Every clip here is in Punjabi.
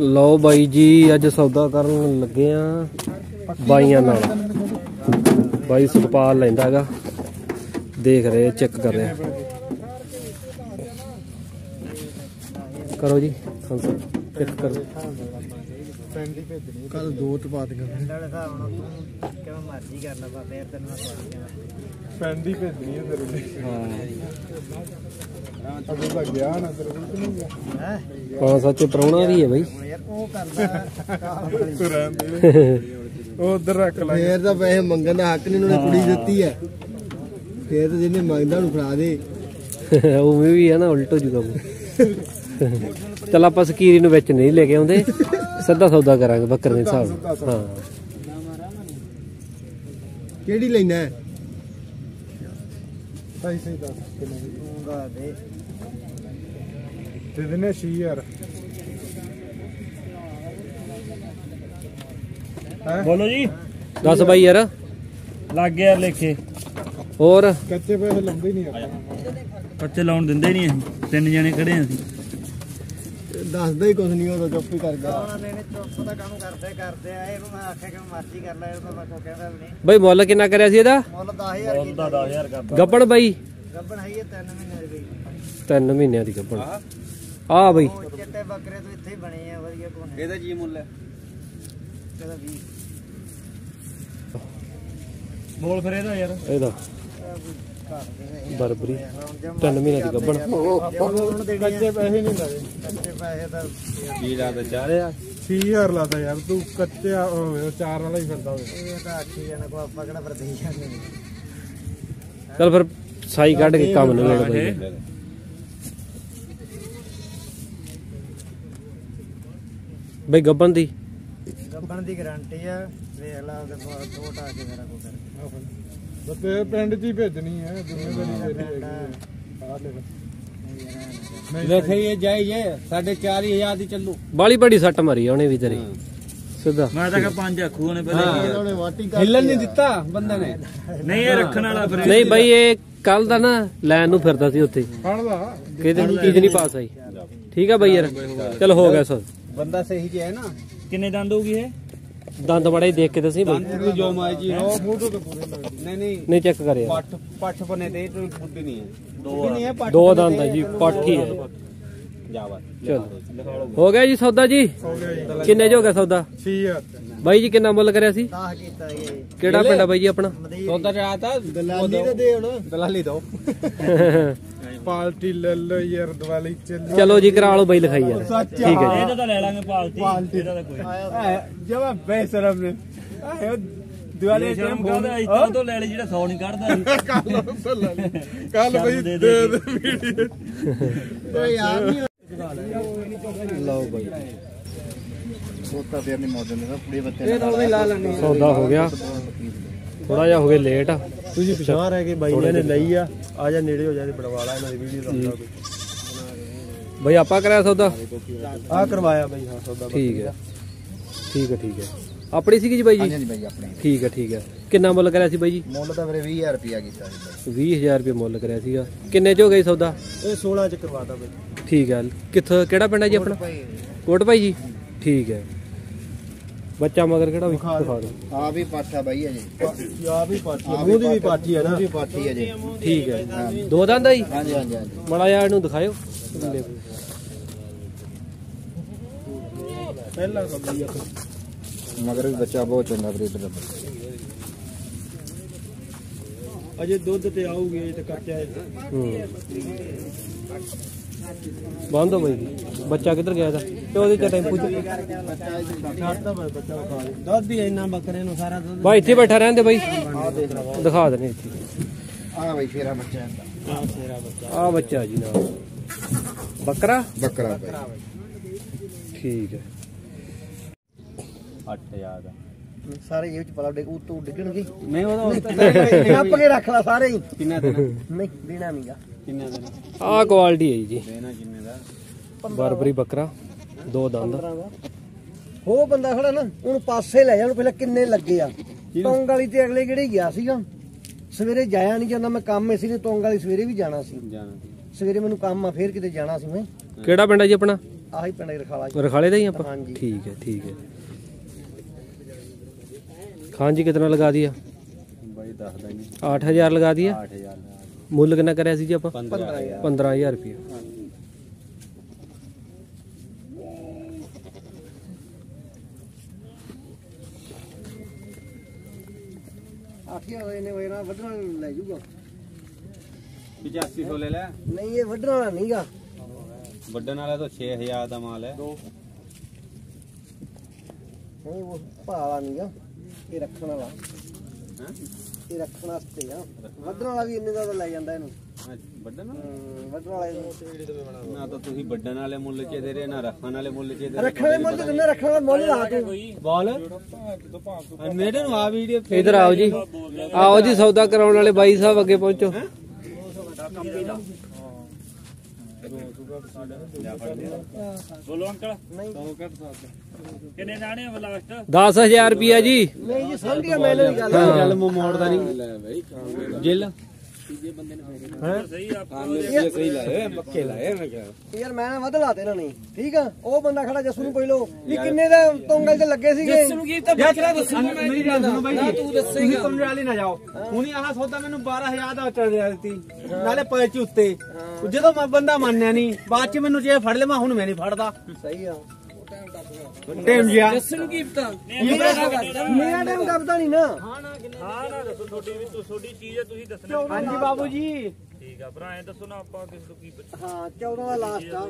ਲਓ ਬਾਈ ਜੀ, ਅੱਜ ਸੌਦਾ ਕਰਨ ਲੱਗੇ ਆ ਬਾਈਆਂ ਨਾਲ। ਬਾਈ ਸੁਖਪਾਲ ਲੈਂਦਾ ਹੈਗਾ। ਦੇਖ ਰਹੇ ਚੈੱਕ ਕਰ ਰਿਹਾ। ਕਰੋ ਜੀ ਚੈੱਕ ਕਰੋ। ਕੱਲ ਦੋ ਟਪਾ ਦੀਆਂ ਵਾਲੇ ਹਿਸਾਬ ਨਾਲ ਤੂੰ ਕਿਵੇਂ ਮਰਜ਼ੀ ਕਰ ਲੈ ਬਸ ਫੇਰ ਤੈਨੂੰ ਮੈਂ ਪਾ ਦਿਆਂ ਪੈਂਦੀ ਭੇਜਣੀ ਹੈ ਤੇਰੇ ਲਈ। ਹਾਂ। ਅਬੇ ਤਾਂ ਗਿਆ ਨਾ ਤੇਰੇ ਕੋਲ ਕਿ ਨਹੀਂ ਗਿਆ? ਹੈ? ਪੰਜ ਸੱਚ ਪ੍ਰਾਹੁਣਾ ਵੀ ਹੈ ਬਾਈ। ਹੁਣ ਯਾਰ ਉਹ ਕਰਦਾ ਤੂੰ ਰਹਿਣ ਦੇ। ਉਹ ਉਧਰ ਰੱਖ ਲੈ। ਫੇਰ ਤਾਂ ਪੈਸੇ ਮੰਗਣ ਦਾ ਹੱਕ ਨਹੀਂ ਉਹਨੇ ਕੁੜੀ ਦਿੱਤੀ ਹੈ। ਫੇਰ ਤਾਂ ਜਿਹਨੇ ਮੰਗਦਾ ਉਹਨੂੰ ਫੜਾ ਦੇ। ਉਵੇਂ ਵੀ ਹੈ ਨਾ ਉਲਟ ਜੂਗਾ ਚਲ ਆਪਾਂ ਸਕੀਰੀ ਨੂੰ ਵਿੱਚ ਨਹੀਂ ਲੈ ਕੇ ਆਉਂਦੇ। ਸਿੱਧਾ ਸੌਦਾ ਕਰਾਂਗੇ ਬੱਕਰੇ ਦੇ ਹਿਸਾਬ ਨਾਲ। ਹਾਂ। ਕਿਹੜੀ ਲੈਣਾ ਹੈ? ਸਹੀ ਸਹੀ ਦੱਸ ਕਿੰਨੇ ਦੀ? ਤੂੰ ਦਾ। ਦਿਨੇ 6000 ਹੈ? ਬੋਲੋ ਜੀ। ਦੱਸ ਬਾਈ ਯਾਰ। ਲੱਗ ਗਿਆ ਲੇਖੇ। ਹੋਰ? ਕੱਚੇ ਪੈਸੇ ਲੰਦੇ ਨਹੀਂ ਆਪਾਂ। ਕੱਚੇ ਲਾਉਣ ਦਿੰਦੇ ਨਹੀਂ ਅਸੀਂ। ਤਿੰਨ ਜਣੇ ਖੜੇ ਹਾਂ ਅਸੀਂ। ਦੱਸਦਾ ਹੀ ਕੁਝ ਨਹੀਂ ਉਹ ਤਾਂ ਚੁੱਪ ਹੀ ਕਰ ਗਿਆ ਉਹਨਾਂ ਨੇ ਚੁੱਪ ਦਾ ਕੰਮ ਕਰਦੇ ਕਰਦੇ ਆ ਇਹਨੂੰ ਮੈਂ ਆਖਿਆ ਕਿ ਮਰਜ਼ੀ ਕਰ ਲੈ ਇਹਨੂੰ ਮੈਂ ਕੋ ਕਹਿੰਦਾ ਵੀ ਨਹੀਂ। ਬਾਈ ਮੁੱਲ ਕਿੰਨਾ ਕਰਿਆ ਸੀ ਇਹਦਾ? ਮੁੱਲ 10000 ਉਹਦਾ 10000 ਕਰਦਾ ਗੱਪਣ ਬਾਈ? ਗੱਬਣ ਹੈਗੀ 3 ਮਹੀਨੇ ਦੀ ਬਈ। ਤਿੰਨ ਮਹੀਨਿਆਂ ਦੀ ਗੱਪਣ ਆ ਬਾਈ। ਚਿੱਟੇ ਬੱਕਰੇ ਤੋਂ ਇੱਥੇ ਹੀ ਬਣੇ ਆ ਵਧੀਆ ਕੋਨੇ। ਇਹਦਾ ਜੀ ਮੁੱਲ ਹੈ? ਇਹਦਾ 20 ਬੋਲ ਫਿਰ ਇਹਦਾ ਯਾਰ। ਇਹਦਾ। ਬਰਬਰੀ ਤਿੰਨ ਮਹੀਨਿਆਂ ਦੀ ਗੱਪਣ ਕੱਚੇ ਪੈਸੇ ਨਹੀਂ ਲਾਏ। ਕੱਚੇ ਪੈਸੇ ਤਾਂ ਕੀ ਲਾਦਾ ਚਾਹ ਰਿਹਾ 6000 ਲਾਦਾ ਯਾਰ ਤੂੰ ਕੱਚੇ ਆ- ਹੋਵੇ ਉਹ ਚਾਰ ਵਾਲਾ ਹੀ ਫਿਰਦਾ ਹੋਵੇ ਇਹ ਤਾਂ ਆਖੀ ਜਾਣਾ ਕੋ ਆਪਾਂ ਕਿਹੜਾ ਵਰਦੇ ਜਾਂਦੇ ਨੇ। ਚਲ ਫਿਰ ਸਾਈ ਕੱਢ ਕੇ ਕੰਮ ਨਿਬੇੜ ਬਾਈ। ਬਈ ਗੱਬਨ ਦੀ? ਗੱਬਣ ਦੀ ਗਾਰੰਟੀ ਆ ਵੇਖ ਲਾ ਉਹਦੇ ਬਾਅਦ ਦੋ ਟਾ ਕੇ ਮੇਰਾ ਕੋ ਕਰ ਤੇ ਪਿੰਡ 'ਚ ਹੀ ਭੇਜਣੀ ਹੈ ਜ਼ਿੰਮੇਵਾਰੀ ਤੇਰੀ ਹੈਗੀ ਹੈ। ਆ ਲੈ। ਨਹੀਂ ਦੇਖੇ ਇਹ ਜਾਈਏ ਸਾਡੇ 4000 ਦੀ ਚੱਲੂ। ਬਾਲੀ ਬੜੀ ਸੱਟ ਮਾਰੀ ਉਹਨੇ ਵੀ ਤੇਰੀ। ਸਿੱਧਾ। ਮੈਂ ਤਾਂ ਕਿ ਪੰਜ ਆਖੂ ਉਹਨੇ ਪਹਿਲੇ ਉਹਨੇ ਵਾਟੀ ਕਰ ਹਿੱਲਣ ਨਹੀਂ ਦਿੱਤਾ ਬੰਦੇ ਨੇ। ਨਹੀਂ ਇਹ ਰੱਖਣ ਵਾਲਾ ਫਿਰ ਨਹੀਂ ਬਾਈ ਇਹ ਕੱਲ ਦਾ ਨਾ ਲੈਣ ਨੂੰ ਫਿਰਦਾ ਸੀ ਉੱਥੇ। ਫੜ ਲਾ। ਕਿਤੇ ਚੀਜ਼ ਨਹੀਂ ਪਾਸ ਆਈ। ਠੀਕ ਆ ਬਾਈ ਯਾਰ। ਚਲ ਹੋ ਗਿਆ ਸਰ। ਬੰਦਾ ਸਹੀ ਜਿਹਾ ਹੈ ਨਾ। ਕਿੰਨੇ ਦੰਦ ਹੋਊਗੀ ਇਹ? ਦੰਦ ਬੜਾ ਹੀ ਦੇਖ ਕੇ ਦੱਸੀ ਬਾਈ। ਤੂੰ ਜੋ ਮਾਈ ਜੀ ਉਹ ਫੋਟੋ ਤੇ ਪੂਰੇ ਲੱਗਦੀ ਨਹੀਂ ਨਹੀਂ। ਨਹੀਂ ਚੈੱਕ ਕਰ ਯਾਰ ਪੱਠ ਪੱਠ ਬਨੇ ਤੇ ਕੋਈ ਬੁੱਧੀ ਨਹੀਂ ਹੈ। ਦੋ ਨਹੀਂ ਹੈ ਪੱਠ ਦੋ ਦੰਦ ਆ ਜੀ ਪੱਠੀ ਹੈ ਜਾਵਾ ਚਲ। ਹੋ ਗਿਆ ਜੀ ਸੌਦਾ ਜੀ? ਹੋ ਗਿਆ ਜੀ। ਕਿੰਨੇ ਚ ਹੋ ਗਿਆ ਸੌਦਾ? 6000 ਬਾਈ ਜੀ ਕਿੰਨਾ ਮੁੱਲ ਕਰਿਆ ਸੀ? 10 ਕੀਤਾ ਇਹ ਕਿਹੜਾ ਪਿੰਡ ਆ ਬਾਈ ਜੀ ਆਪਣਾ? ਸੌਦਾ ਚਾਹ ਤਾਂ ਦਲਾਲੀ ਦੇ ਹੁਣ। ਦਲਾਲੀ ਦੋ। ਪਾਲਟੀ ਲੈ ਲਓ ਯਾਰ ਦਿਵਾਲੀ ਚੱਲੀ। ਚਲੋ ਜੀ ਕਰਾ ਲਓ ਬਾਈ ਲਿਖਾਈ ਯਾਰ। ਠੀਕ ਹੈ ਜੀ। ਇਹਦਾ ਤਾਂ ਲੈ ਲਾਂਗੇ ਪਾਲਟੀ। ਇਹਦਾ ਤਾਂ ਕੋਈ ਜਮਾ ਬੇਸ਼ਰਮ ਨੇ। ਆਏ ਦਿਵਾਲੀ ਸ਼ਰਮ ਕਰਦਾ ਇਤਾਂ ਤੋਂ ਲੈ ਲਈ ਜਿਹੜਾ 100 ਨਹੀਂ ਕੱਢਦਾ ਕੱਲ ਬਈ ਦੇ ਦੇ ਵੀਡੀਓ। ਓਏ ਯਾਰ ਨਹੀਂ ਲਓ ਬਾਈ। ਸੋਤਾ ਫੇਰ ਨਹੀਂ ਮੌਜੂਦ ਨੇ ਪੂਰੇ ਬੱਤੇ ਤਾਂ ਲਾ ਸੌਦਾ ਹੋ ਗਿਆ। ਥੋੜਾ ਜਿਹਾ ਹੋ ਗਿਆ ਲੇਟ ਤੁਸੀਂ ਪਿਛਾਂ ਰਹਿ ਕੇ ਬਾਈ ਨੇ ਲਈ ਆ? ਆ ਜਾ ਨੇੜੇ ਹੋ ਜਾ ਤੇ ਬੜਵਾਲਾ ਇਹਨਾਂ ਦੀ ਵੀਡੀਓ ਦਾ। ਬਾਈ ਆਪਾਂ ਕਰਿਆ ਸੌਦਾ? ਆ ਕਰਵਾਇਆ ਬਾਈ ਹਾਂ ਸੌਦਾ ਠੀਕ ਹੈ। ਠੀਕ ਹੈ ਠੀਕ ਹੈ। ਆਪਣੀ ਸੀਗੀ ਜੀ ਬਾਈ ਜੀ? ਹਾਂਜੀ ਬਾਈ ਆਪਣੇ। ਠੀਕ ਹੈ ਠੀਕ ਹੈ। ਕਿੰਨਾ ਮੁੱਲ ਕਰਿਆ ਸੀ ਬਾਈ ਜੀ? ਮੁੱਲ ਤਾਂ ਵੀਰੇ 20000 ਰੁਪਿਆ ਕੀਤਾ ਸੀ 20000 ਰੁਪਏ ਮੁੱਲ ਕਰਿਆ ਸੀਗਾ। ਕਿੰਨੇ ਚ ਹੋ ਗਈ ਸੌਦਾ? ਇਹ 16 ਚ ਕਰਵਾਤਾ ਬਾਈ। ਠੀਕ ਹੈ। ਕਿੱਥੋਂ ਕਿਹੜਾ ਪਿੰਡ ਹੈ ਜੀ ਆਪਣਾ? ਕੋਟ ਭਾਈ ਜੀ? ਠੀਕ ਹੈ। ਬੱਚਾ ਮਗਰ ਕਿਹੜਾ ਵੀ ਦਿਖਾ ਦਿਓ। ਆ ਵੀ ਪਾਠਾ ਬਾਈ ਅਜੇ ਆ ਵੀ ਪਾਠੀ ਮੂੰਹ ਦੀ ਵੀ ਪਾਠੀ ਆ ਨਾ। ਵੀ ਪਾਠੀ ਅਜੇ ਠੀਕ ਹੈ। ਦੋ ਦੰਦ ਆ ਜੀ? ਹਾਂਜੀ ਹਾਂਜੀ ਹਾਂਜੀ। ਮੜਾ ਜਿਹਾ ਇਹਨੂੰ ਦਿਖਾਇਓ। ਪਹਿਲਾਂ ਮਗਰ ਵੀ ਬੱਚਾ ਬਹੁਤ ਚੰਗਾ ਬਰੀਡਰ ਦਾ। ਅਜੇ ਦੁੱਧ ਤੇ ਆਊਗੀ ਤੇ ਕੱਚਾ ਹੈ ਹੂੰ। ਬੰਦ ਹੋ ਬਾਈ। ਬੱਚਾ ਕਿੱਧਰ ਗਿਆ ਇਹਦਾ? ਤੇ ਉਹਦੇ ਚ ਟੈਂਪੂ ਚ? ਦੁੱਧ ਹੀ ਇੰਨਾ ਬੱਕਰੇ ਨੂੰ ਸਾਰਾ ਦੁੱਧ ਬਾਈ ਇੱਥੇ ਬੈਠਾ ਰਹਿੰਦੇ ਬਾਈ। ਦੇਖ ਦਨੇ ਇੱਥੇ। ਆ ਬਾਈ ਫੇਰਾ ਬੱਚਾ ਆ ਫੇਰਾ ਬੱਚਾ ਆ ਬੱਚਾ ਜੀ ਨਾਲ। ਬੱਕਰਾ? ਬੱਕਰਾ ਬਾਈ। ਠੀਕ ਹੈ। 8000 ਦਾ। ਸਾਰੇ ਇਹ ਵਿੱਚ ਪਲਾ ਡੇ ਉਤੋਂ ਡਿੱਗਣਗੇ। ਨਹੀਂ ਉਹਦਾ ਕੱਪ ਕੇ ਰੱਖ ਲੈ ਸਾਰੇ ਹੀ। ਕਿੰਨਾ ਦੇਣਾ? ਨਹੀਂ ਦੇਣਾ ਨਹੀਂਗਾ ਕਿੰਨਾ ਦੇਣਾ ਆਹ ਕੁਆਲਿਟੀ ਹੈ ਜੀ। ਦੇਣਾ ਕਿੰਨੇ ਦਾ? ਬਰਬਰੀ ਬੱਕਰਾ ਦੋ ਦੰਦ। ਉਹ ਬੰਦਾ ਖੜਾ ਨਾ ਉਹਨੂੰ ਪਾਸੇ ਲੈ ਜਾ ਉਹਨੂੰ ਪਹਿਲਾਂ ਕਿੰਨੇ ਲੱਗੇ ਆ? ਟੋਂਗ ਵਾਲੀ ਤੇ ਅਗਲੇ ਕਿਹੜੇ ਗਿਆ ਸੀਗਾ? ਸਵੇਰੇ ਜਾਇਆ ਨਹੀਂ ਜਾਂਦਾ ਮੈਂ ਕੰਮ ਇਸੇ ਨੇ ਟੋਂਗ ਵਾਲੀ ਸਵੇਰੇ ਵੀ ਜਾਣਾ ਸੀ। ਜਾਣਾ ਸਵੇਰੇ ਮੈਨੂੰ ਕੰਮ ਆ ਫੇਰ ਕਿਤੇ ਜਾਣਾ ਸੀ ਮੈਂ। ਕਿਹੜਾ ਪਿੰਡ ਹੈ ਜੀ ਆਪਣਾ? ਆਹੀ ਪਿੰਡ ਰਖਾਲਾ ਜੀ। ਰਖਾਲੇ ਦਾ ਹੀ ਆਪਾਂ? ਹਾਂਜੀ। ਠੀਕ ਹੈ ਠੀਕ ਹੈ। ਖਾਨ ਜੀ ਕਿਤਨਾ ਲਗਾ ਦਿਆ? ਬਾਈ ਦੱਸਦਾ ਨਹੀਂ। 8000 ਲਗਾ ਦਿਆ? 8000 ਮੁੱਲ ਕਿੰਨਾ ਕਰਿਆ ਸੀ ਜੀ ਆਪਾਂ? 15000 15000 ਰੁਪਏ ਆਖਿਆ ਹੋਏ ਨੇ ਵੇਰਾ ਵੱਢਣ ਲੈ ਜੂਗਾ 8500 ਲੈ ਲੈ। ਨਹੀਂ ਇਹ ਵੱਢਣ ਵਾਲਾ ਨਹੀਂਗਾ। ਵੱਡਣ ਵਾਲਾ ਤਾਂ 6000 ਦਾ ਮਾਲ ਹੈ। ਨਹੀਂ ਉਹ ਭਾਲਾ ਨਹੀਂਗਾ ਇਹ ਰੱਖਣ ਵਾਲਾ। ਇਹ ਰੱਖਣ ਵਾਸਤੇ ਆ। ਵੱਢਣ ਵਾਲਾ ਵੀ ਇੰਨੇ ਦਾ ਤਾਂ ਲੈ ਜਾਂਦਾ ਇਹਨੂੰ। ਵੱਡਣ ਹਮ, ਵੱਢਣ ਵਾਲੇ ਨੂੰ ਨਾ ਤਾਂ ਤੁਸੀਂ ਵੱਡਣ ਵਾਲੇ ਮੁੱਲ ਚ ਦੇ ਰਹੇ ਨਾ ਰੱਖਣ ਵਾਲੇ ਮੁੱਲ ਚ ਦੇ ਰਹੇ ਰੱਖਣ ਵਾਲੇ ਮੁੱਲ ਦਿੰਦੇ ਰੱਖਣ ਵਾਲਾ ਮੁੱਲ ਲਾ ਤੂੰ ਬੋਲ ਮੇਰੇ ਨੂੰ ਆ ਵੀਡੀਓ ਇਧਰ ਆਓ ਜੀ। ਆਓ ਜੀ ਸੌਦਾ ਕਰਾਉਣ ਵਾਲੇ ਬਾਈ ਸਾਹਿਬ ਅੱਗੇ ਪਹੁੰਚੋ। ਬੋਲੋ ਅੰਕਲ। ਕਿੰਨੇ ਜਾਣੇ ਆ ਲਾਸਟ 10000 ਰੁਪਿਆ ਜੀ। ਨਹੀਂ ਜੀ ਸਮਝ ਗਿਆ ਮੈਨੂੰ ਦੀ ਗੱਲ ਗੱਲ ਮੋੜਦਾ ਨਹੀਂ। ਜਿੱਲ। ਸਹੀ ਆ ਸਹੀ ਲਾਏ ਪੱਕੇ ਲਾਏ ਮੈਂ ਕਿਹਾ। ਯਾਰ ਮੈਂ ਨਾ ਵੱਧ ਲਾਤੇ ਇਹਨਾਂ ਨੇ ਠੀਕ ਆ? ਉਹ ਬੰਦਾ ਖੜਾ ਜੱਸੂ ਨੂੰ ਪੁੱਛ ਲਓ ਵੀ ਕਿੰਨੇ ਦਾ ਤੋਂਗਲ ਤੇ ਲੱਗੇ ਸੀਗੇ। ਯਾਰ ਕਿਹੜਾ ਦੱਸੂ ਮੇਰੀ ਗੱਲ ਸੁਣੋ ਬਾਈ ਜੀ ਤੂੰ ਦੱਸੇਗਾ। ਵਾਲੇ ਨਾ ਜਾਓ। ਹੁਣੀ ਆਹ ਸੌਦਾ ਮੈਨੂੰ 12000 ਦਾ ਦਿੱਤੀ। ਨਾਲੇ ਪੈਚ ਉੱਤੇ। ਜਦੋਂ ਮੈਂ ਬੰਦਾ ਮੰਨਿਆ ਨਹੀਂ ਬਾਅਦ ਚ ਮੈਨੂੰ ਜੇ ਫੜ ਲਿਆ ਹੁਣ ਮੈਂ ਨਹੀਂ ਫੜਦਾ। ਸਹੀ ਆ। ਟਾਈਮ ਜਿਆ ਮੇਰਾ ਟਾਈਮ ਦਬਦਾ ਨਹੀਂ ਨਾ। ਹਾਂ ਨਾ ਦੱਸੋ ਤੁਹਾਡੀ ਵੀ ਤੁਹਾਡੀ ਚੀਜ਼ ਹੈ ਤੁਸੀਂ ਦੱਸਣਾ। ਹਾਂਜੀ ਬਾਬੂ ਜੀ। ਠੀਕ ਆ ਭਰਾ ਐ ਦੱਸੋ ਨਾ ਆਪਾਂ ਕਿਸ ਤੋਂ ਕੀ ਪੁੱਛ- ਹਾਂ 14 ਦਾ ਲਾਸਟ ਆ।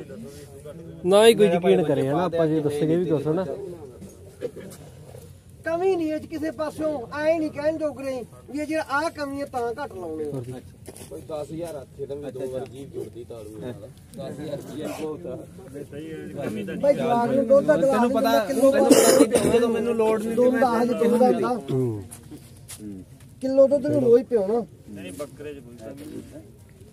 ਨਾ ਹੀ ਕੋਈ ਯਕੀਨ ਕਰੇ ਨਾ ਆਪਾਂ ਜੇ ਦੱਸਗੇ ਵੀ ਕੁਛ ਨਾ। ਕਮੀ ਨਹੀਂ ਇਹ ਕਿਸੇ ਪਾਸਿਓਂ ਐ ਨਹੀਂ ਕਹਿਣ ਜੋਗਰੇ ਵੀ ਇਹ ਜਿਹੜਾ ਆ ਕਮੀ ਹੈ ਤਾਂ ਘੱਟ ਲਾਉਣੇ ਆ। ਭਾਈ ਜਵਾਨ ਨੂੰ ਦੁੱਧ ਦਾ ਤੈਨੂੰ ਪਤਾ ਕਿਲੋ ਜਦੋਂ ਮੈਨੂੰ ਲੋੜ ਨਹੀਂ ਦੁੱਧ ਦਾ ਹਜੇ ਦੁੱਧ ਦਾ ਹੂੰ ਕਿਲੋ ਦੁੱਧ ਨੂੰ ਰੋਜ਼ ਪਿਉਣਾ ਨਹੀਂ ਬੱਕਰੇ ਚ ਕੋਈ ਤਾਂ ਤੇ ਪੈਸੇ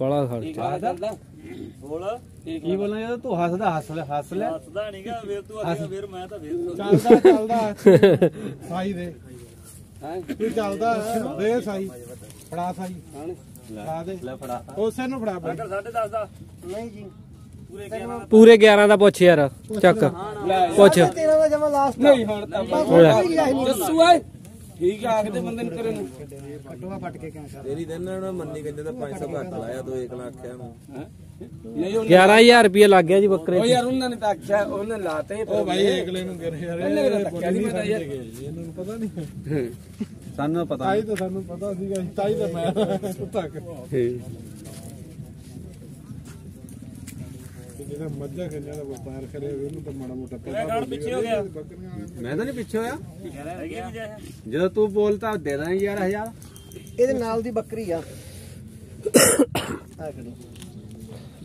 ਬੜਾ ਖਰਚਾ। ਬੋਲ। ਕੀ ਬੋਲਾਂ ਯਾਰ ਤੂੰ ਹੱਸਦਾ ਹੱਸ ਲੈ ਹੱਸ ਲੈ ਹੱਸਦਾ ਨਹੀਂਗਾ ਫਿਰ ਤੂੰ ਅੱਗੇ ਫਿਰ ਮੈਂ ਤਾਂ ਫਿਰ ਚੱਲਦਾ ਚੱਲਦਾ। ਸਾਈ ਦੇ। ਤੂੰ ਚੱਲਦਾ ਦੇ ਸਾਈ। ਫੜਾ ਸਾਈ। ਫੜਾ ਦੇ। ਲੈ ਫੜਾ। ਉਸੇ ਨੂੰ ਫੜਾ ਬਈ। ਅੰਕਲ 10.5 ਦਾ। ਨਹੀਂ ਜੀ। ਪੂਰੇ 11 ਦਾ ਪੁੱਛ ਯਾਰ ਚੱਕ। ਪੁੱਛ। 13 ਦਾ ਜਮਾ ਲਾਸਟ ਨਹੀਂ ਹੁਣ ਤਾਂ ਦੱਸੂ ਏ ਠੀਕ ਆ ਆਖਦੇ ਬੰਦੇ ਨੂੰ ਕਰੇ ਨੂੰ। ਤੇਰੀ ਦਿਨ ਨਾ ਮੰਨੀ ਕਹਿੰਦੇ ਤਾਂ 500 ਘੱਟ ਲਾਇਆ 2 1 ਲੱਖ ਆਖਿਆ ਮੈਂ ਨਹੀਂ ਉਹ 11000 ਰੁਪਏ ਲੱਗ ਗਿਆ ਜੀ ਬੱਕਰੇ ਉਹ ਤੇ ਯਾਰ ਉਹਨਾਂ ਨੇ ਤਾਂ ਆਖਿਆ ਉਹਨੇ ਲਾਤੇ ਉਹ ਭਾਈ ਅਗਲੇ ਨੂੰ ਗਿਰ ਯਾਰ ਉਹਨੇ ਕਿਹੜਾ ਧੱਕਿਆ ਨੀ ਪਤਾ ਯਾਰ। ਇਹਨਾਂ ਨੂੰ ਪਤਾ ਨਹੀਂ। ਸਾਨੂੰ ਪਤਾ ਤਾਈ ਤਾਂ ਸਾਨੂੰ ਪਤਾ ਸੀਗਾ ਤਾਈ ਤਾਂ ਮੈਂ ਤੱਕ ਜਿਹੜਾ ਮੱਝਾਂ ਖੰਜਾਂ ਦਾ ਵਪਾਰ ਕਰੇ ਉਹਨੂੰ ਤਾਂ ਮਾੜਾ ਮੋਟਾ ਪਤਾ ਮੈਂ ਪਿੱਛੇ ਹੋ ਗਿਆ? ਮੈਂ ਤਾਂ ਨਹੀਂ ਪਿੱਛੇ ਹੋਇਆ। ਜਦੋਂ ਤੂੰ ਬੋਲਤਾ ਦੇ ਦਾਂ ਯਾਰ ਹਜ਼ਾਰ। ਇਹਦੇ ਨਾਲ ਦੀ ਬੱਕਰੀ ਆ।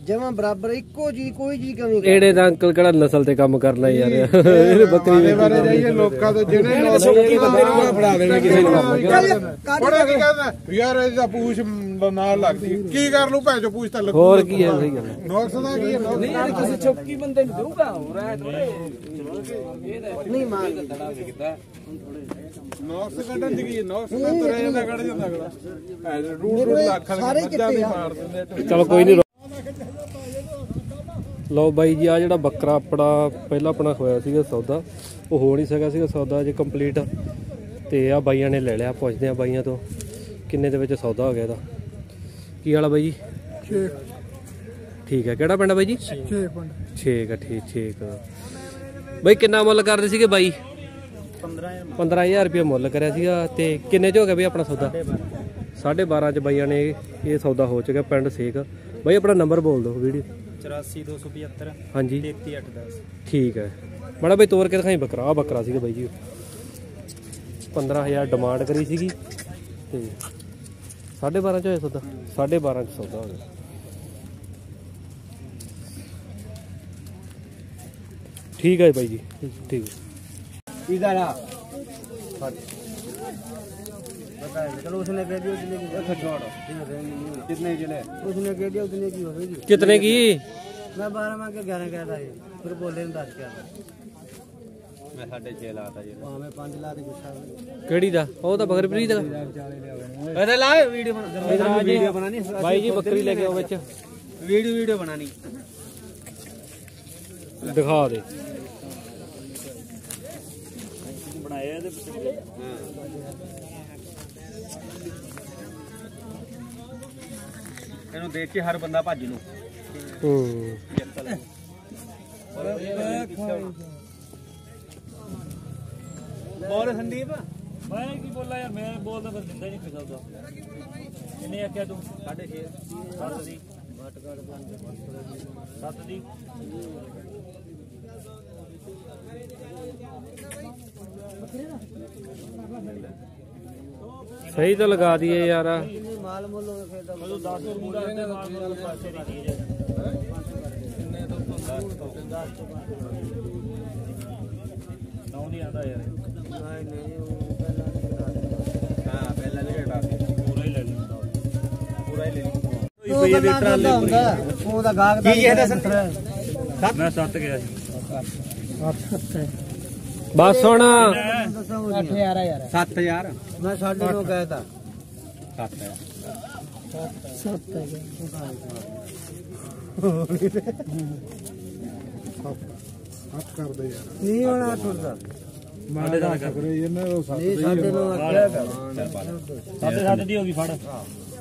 ਜਮਾ ਬਰਾਬਰ ਇੱਕੋ ਜੀ ਕੋਈ ਜੀ ਕਮੀ ਕਰ ਇਹੜੇ ਦਾ ਅੰਕਲ ਕਿਹੜਾ ਨਸਲ ਤੇ ਕੰਮ ਕਰਨਾ ਯਾਰ। ਇਹਨੇ ਬੱਕਰੀ ਬਾਰੇ ਬਾਰੇ ਜਾਈਏ ਲੋਕਾਂ ਤੋਂ ਜਿਹੜੇ ਨੌਲੇਜ ਬੰਦੇ ਨੂੰ ਫੜਾ ਦੇਣਾ ਕਿਸੇ ਨੂੰ। ਉਹਨੇ ਕੀ ਕਹਿੰਦਾ? ਯਾਰ ਇਹਦਾ ਪੂਛ ਨਾਲ ਲੱਗਦੀ ਕੀ ਕਰ ਲੂ ਭੈਜੋ ਪੂਛ ਤਾਂ ਲੱਗੂ। ਹੋਰ ਕੀ ਹੈ ਸਹੀ ਗੱਲ ਹੈ। ਨੌਕਸ ਦਾ ਕੀ ਹੈ ਨਹੀਂ ਯਾਰ ਕਿਸੇ ਚੌਕੀ ਬੰਦੇ ਨੂੰ ਦੇਊਗਾ ਹੋਰ ਐ ਥੋੜੇ ਨਹੀਂ ਮਾਰ ਨੌਕਸ ਕੱਢਣ ਦੀ ਕੀ ਨੌਕਸ ਨਾਲ ਤੁਰਿਆ ਜਾਂਦਾ ਕੱਢ ਜਾਂਦਾ ਅਗਲਾ। ਐ ਰੂੜ ਰੂੜ ਲੱਖਾਂ ਦੀਆਂ ਮੱਝਾਂ ਆ। ਮਾਰ ਦਿੰਦੇ। ਚਲੋ ਕੋਈ ਨਹੀਂ ਲਓ ਬਾਈ ਜੀ ਆ ਜਿਹੜਾ ਬੱਕਰਾ ਆਪਣਾ ਪਹਿਲਾਂ ਆਪਣਾ ਹੋਇਆ ਸੀਗਾ ਸੌਦਾ। ਉਹ ਹੋ ਨਹੀਂ ਸਕਿਆ ਸੀਗਾ ਸੌਦਾ ਅਜੇ ਕੰਪਲੀਟ। ਤੇ ਆ ਬਾਈਆਂ ਨੇ ਲੈ ਲਿਆ ਪੁੱਛਦੇ ਆ ਬਾਈਆਂ ਤੋਂ ਕਿੰਨੇ ਦੇ ਵਿੱਚ ਸੌਦਾ ਹੋ ਗਿਆ ਇਹਦਾ। ਕੀ ਵਾਲਾ ਬਾਈ ਜੀ? ਠੀਕ। ਹੈ ਕਿਹੜਾ ਪਿੰਡ ਆ ਬਾਈ ਜੀ? 6 ਪਿੰਡ। 6 ਆ ਠੀਕ ਠੀਕ ਆ। ਬਾਈ ਕਿੰਨਾ ਮੁੱਲ ਕਰਦੇ ਸੀਗੇ ਬਾਈ? 15000 15000 ਰੁਪਏ ਮੁੱਲ ਕਰਿਆ ਸੀਗਾ ਤੇ ਕਿੰਨੇ ਚ ਹੋ ਗਿਆ ਬਈ ਆਪਣਾ ਸੌਦਾ? 12.5 ਚ ਬਾਈਆਂ ਨੇ ਇਹ ਸੌਦਾ ਹੋ ਚੁੱਕਿਆ ਪਿੰਡ ਸੇਖ ਬਾਈ ਆਪਣਾ ਨੰਬਰ ਬੋਲ ਦਿਓ ਵੀਡੀਓ। 84275 ਹਾਂਜੀ। 33810 ਠੀਕ ਹੈ ਮਾੜਾ ਬਈ ਤੋਰ ਕੇ ਦਿਖਾਈ ਬੱਕਰਾ ਆ ਬੱਕਰਾ ਸੀਗਾ ਬਾਈ ਜੀ। 15000 ਡਿਮਾਂਡ ਕਰੀ ਸੀਗੀ ਤੇ साढ़े बारह जो सौदा साढ़े बारह का सौदा हो गया ठीक है भाई जी ठीक है। इधर आ। कितने की मैं बारह मांग के ग्यारह कह रहा है। फिर बोले दस कह रहा ਕਿਹੜੀ ਦਾ? ਉਹ ਤਾਂ ਬਗਰਪ੍ਰੀਤ ਦਾ। ਇਹਦਾ ਲਾ ਵੀਡੀਓ ਬਣਾ ਬਾਈ ਜੀ ਬੱਕਰੀ ਲੈ ਕੇ ਆਓ ਵਿੱਚ। ਵੀਡੀਓ ਵੀਡੀਓ ਬਣਾਣੀ ਦਿਖਾ ਦੇ। ਇਹਨੂੰ ਦੇਖ ਕੇ ਹਰ ਬੰਦਾ ਭੱਜ ਲੂ ਹੂੰ। ਬੋਲ ਸੰਦੀਪ। ਮੈਂ ਕੀ ਬੋਲਾਂ ਯਾਰ ਮੈਂ ਬੋਲਦਾ ਫਿਰ ਦਿੰਦਾ ਨਹੀਂ ਕਿਸੇ ਦਾ। ਕਿੰਨੇ ਆਖਿਆ ਤੂੰ 6.5 7 ਦੀ 7 ਦੀ। ਸਹੀ ਤਾਂ ਲਗਾ ਦਈਏ ਯਾਰ। ਮਾਲ ਮੁੱਲ ਹੋਵੇ ਫਿਰ ਤਾਂ ਮੈਨੂੰ 10 ਤੋਂ ਪੂਰਾ ਤੇ ਮਾਰ ਮਾਰ ਪਾਸੇ ਦੀ ਚੀਜ਼ ਹੈ ਨੌ ਨਹੀਂ ਆਉਂਦਾ ਯਾਰ। ਨਹੀਂ ਨਹੀਂ ਉਹ ਪਹਿਲਾਂ ਨਹੀਂ ਕਰਾ ਦੇ ਹਾਂ ਪਹਿਲਾਂ ਨਹੀਂ ਹਟਾ ਪੂਰਾ ਹੀ ਲੈ ਲੈਂਦਾ ਪੂਰਾ ਹੀ ਲੈ ਲਈ ਉਹ ਗੱਲਾਂ ਕਰਦਾ ਹੁੰਦਾ ਉਹਦਾ ਗਾਹਕ ਦਾ ਕੀ ਇਹਦਾ ਸੰਤਰਾ ਮੈਂ 7 ਗਿਆ ਸੀ। ਬਸ ਹੁਣ 8000 ਯਾਰ। 7000 ਮੈਂ 9.5 ਕਹਿਤਾ। 7000 ਹੱਥ ਕਰਦੇ ਯਾਰ। ਨਹੀਂ ਹੋਣਾ 8 ਦਾ ਮੈਂ ਤਾਂ ਕਰੇ ਇਹਨਾਂ ਦਾ ਸੱਤ ਨਹੀਂ 9.5 ਆਖਿਆ ਕਰ 7 7 ਦੀ ਹੋ ਗਈ ਫੜ।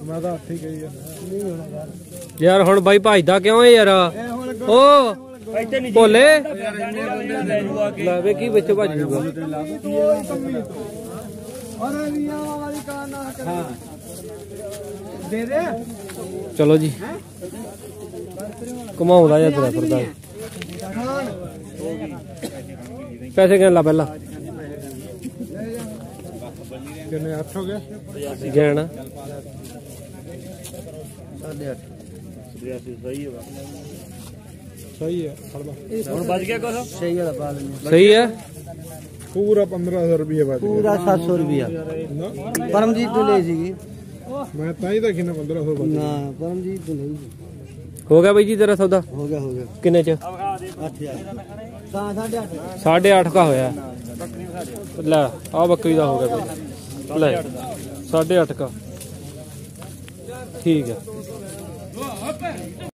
ਮੈਂ ਤਾਂ ਹੱਥ ਹੀ ਕਹੀ ਜਾਂਦਾ ਯਾਰ। ਹੁਣ ਬਾਈ ਭਜਦਾ ਕਿਉਂ ਏ ਯਾਰ? ਓ! ਇੱਥੇ ਨਹੀਂ ਭੋਲੇ? ਲੈ ਵੇ ਕੀ ਵਿੱਚ ਭੱਜ ਜੂਗਾ। ਅਰੇ ਨੀਆ ਵਾਲੀ ਕਾਂ ਨਾ ਕਰ। ਦੇ ਦੇ। ਚਲੋ ਜੀ। ਘੁਮਾਉਂਦਾ ਜਾਂ ਤੁਰਿਆ ਫਿਰਦਾ ਪੈਸੇ ਕਿੰਨੇ ਲਾ ਪਹਿਲਾਂ? ਕਿੰਨੇ ਹੱਥ ਹੋ ਗਏ? ਗਿਣ ਸਹੀ ਹੈ ਹੁਣ ਬਚ ਗਿਆ ਕੁਛ? ਸਹੀ ਵਾਲਾ ਪਾ ਲੈਣੇ ਸਹੀ ਹੈ? ਪੂਰਾ 1500 ਰੁਪਏ ਬਚ ਗਿਆ। ਪੂਰਾ 700 ਰੁਪਿਆ ਨਾ। ਪਰਮਜੀਤ ਤੋਂ ਲਈ ਸੀਗੀ। ਮੈਂ ਤਾਂ ਹੀ ਤਾਂ ਕਿੰਨਾ 1500 ਬਚ ਨਾ ਪਰਮਜੀਤ ਤੋਂ ਲਈ ਹੋ ਗਿਆ ਬਾਈ ਜੀ ਤੇਰਾ ਸੌਦਾ? ਹੋ ਗਿਆ ਹੋ ਗਿਆ। ਕਿੰਨੇ ਚ? 8000 ਤਾਂ 8.5 ਸਾਢੇ ਅੱਠ ਕਾ ਹੋਇਆ। ਲੈ ਆ ਬੱਕਰੀ ਦਾ ਹੋ ਗਿਆ ਬਾਈ। ਲੈ ਸਾਢੇ ਅੱਠ ਕਾ। ਠੀਕ ਹੈ।